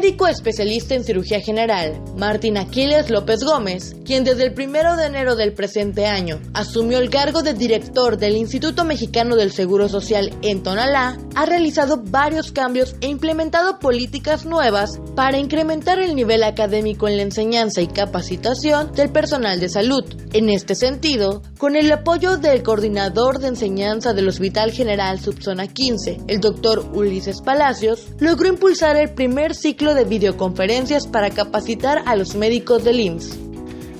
médico especialista en cirugía general, Martín Aquiles López Gómez, quien desde el primero de enero del presente año asumió el cargo de director del Instituto Mexicano del Seguro Social en Tonalá, ha realizado varios cambios e implementado políticas nuevas para incrementar el nivel académico en la enseñanza y capacitación del personal de salud. En este sentido, con el apoyo del coordinador de enseñanza del Hospital General Subzona 15, el doctor Ulises Palacios, logró impulsar el primer ciclo de videoconferencias para capacitar a los médicos del IMSS.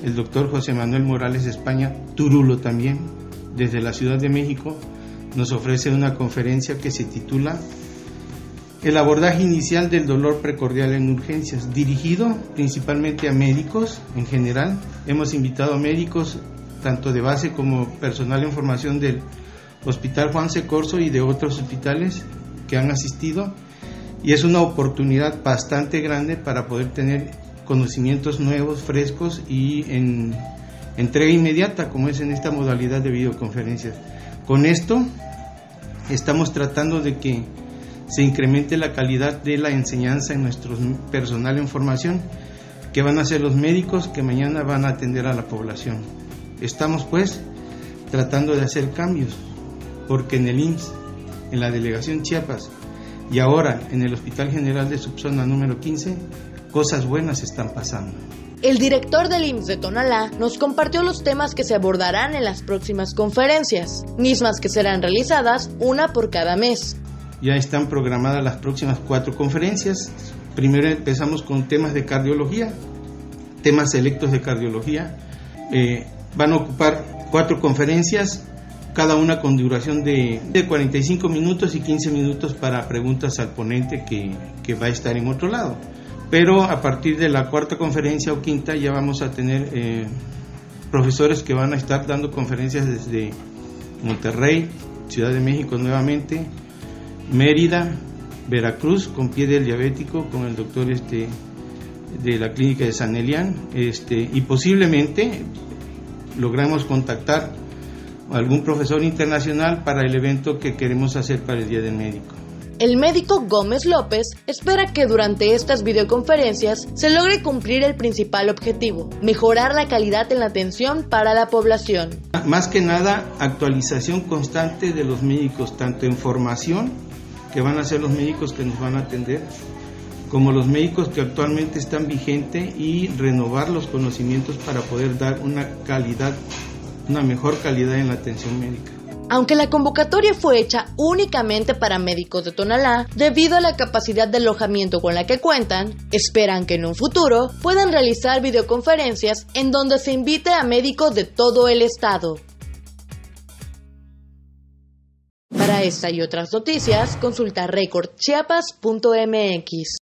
El doctor José Manuel Morales España, Turulo también, desde la Ciudad de México, nos ofrece una conferencia que se titula El abordaje inicial del dolor precordial en urgencias, dirigido principalmente a médicos en general. Hemos invitado a médicos tanto de base como personal en formación del Hospital Juan C. Corso y de otros hospitales que han asistido y es una oportunidad bastante grande para poder tener conocimientos nuevos, frescos y en entrega inmediata, como es en esta modalidad de videoconferencias. Con esto estamos tratando de que se incremente la calidad de la enseñanza en nuestro personal en formación, que van a ser los médicos que mañana van a atender a la población. Estamos pues tratando de hacer cambios, porque en el IMSS, en la delegación Chiapas, y ahora, en el Hospital General de Subzona número 15, cosas buenas están pasando. El director del IMSS de Tonalá nos compartió los temas que se abordarán en las próximas conferencias, mismas que serán realizadas una por cada mes. Ya están programadas las próximas cuatro conferencias. Primero empezamos con temas de cardiología, temas selectos de cardiología. Eh, van a ocupar cuatro conferencias cada una con duración de, 45 minutos y 15 minutos para preguntas al ponente que, que, va a estar en otro lado. Pero a partir de la cuarta conferencia o quinta ya vamos a tener eh, profesores que van a estar dando conferencias desde Monterrey, Ciudad de México nuevamente, Mérida, Veracruz con pie del diabético con el doctor este de la clínica de San Elian este y posiblemente logramos contactar algún profesor internacional para el evento que queremos hacer para el Día del Médico. El médico Gómez López espera que durante estas videoconferencias se logre cumplir el principal objetivo, mejorar la calidad en la atención para la población. Más que nada, actualización constante de los médicos, tanto en formación, que van a ser los médicos que nos van a atender, como los médicos que actualmente están vigentes y renovar los conocimientos para poder dar una calidad una mejor calidad en la atención médica. Aunque la convocatoria fue hecha únicamente para médicos de Tonalá, debido a la capacidad de alojamiento con la que cuentan, esperan que en un futuro puedan realizar videoconferencias en donde se invite a médicos de todo el estado. Para esta y otras noticias, consulta recordchiapas.mx.